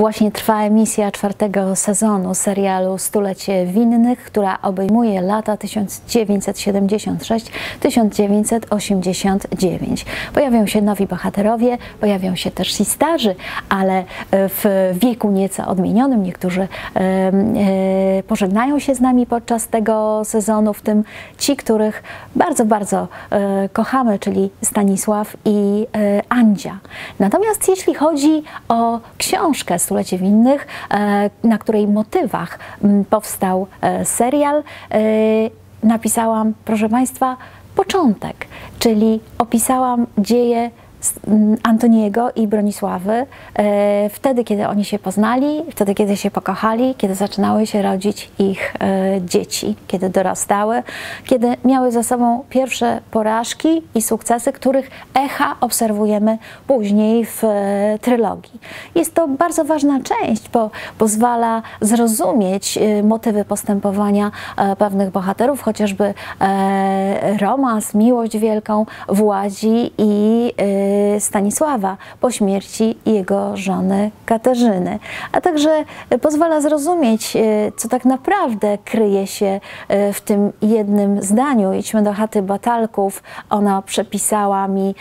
Właśnie trwa emisja czwartego sezonu serialu Stulecie Winnych, która obejmuje lata 1976-1989. Pojawią się nowi bohaterowie, pojawią się też i starzy, ale e, w wieku nieco odmienionym. Niektórzy e, pożegnają się z nami podczas tego sezonu, w tym ci, których bardzo, bardzo e, kochamy, czyli Stanisław i Andzia. Natomiast jeśli chodzi o książkę Stulecie Winnych, e, na której motywach m, powstał e, serial, e, napisałam, proszę Państwa, początek, czyli opisałam dzieje Antoniego i Bronisławy e, wtedy, kiedy oni się poznali, wtedy, kiedy się pokochali, kiedy zaczynały się rodzić ich e, dzieci, kiedy dorastały, kiedy miały za sobą pierwsze porażki i sukcesy, których echa obserwujemy później w e, trylogii. Jest to bardzo ważna część, bo pozwala zrozumieć motywy postępowania pewnych bohaterów, chociażby romans, miłość wielką Władzi i Stanisława po śmierci jego żony Katarzyny. A także e, pozwala zrozumieć, e, co tak naprawdę kryje się w tym jednym zdaniu. Idźmy do chaty Batalków. Ona przepisała mi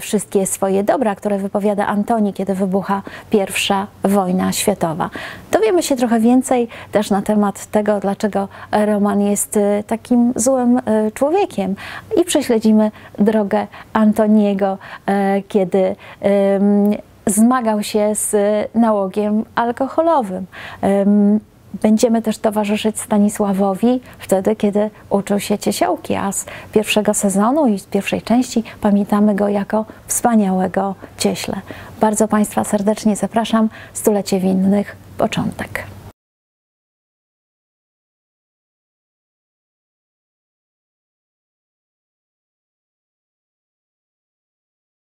wszystkie swoje dobra, które wypowiada Antoni, kiedy wybucha pierwsza wojna światowa. Dowiemy się trochę więcej też na temat tego, dlaczego Roman jest takim złym człowiekiem i prześledzimy drogę Antoniego, e, kiedy zmagał się z nałogiem alkoholowym. Em, Będziemy też towarzyszyć Stanisławowi wtedy, kiedy uczył się cieciołki, a z pierwszego sezonu i z pierwszej części pamiętamy go jako wspaniałego cieśle. Bardzo Państwa serdecznie zapraszam. Stulecie Winnych, początek.